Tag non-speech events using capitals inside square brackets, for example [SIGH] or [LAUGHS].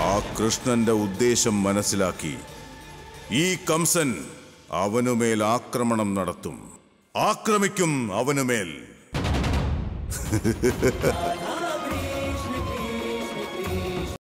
ആ കൃഷ്ണന്റെ ഉദ്ദേശം മനസ്സിലാക്കി. ഈ കംസൻ അവനുമേൽ ആക്രമണം നടത്തും. ആക്രമിക്കും അവനുമേൽ. [LAUGHS]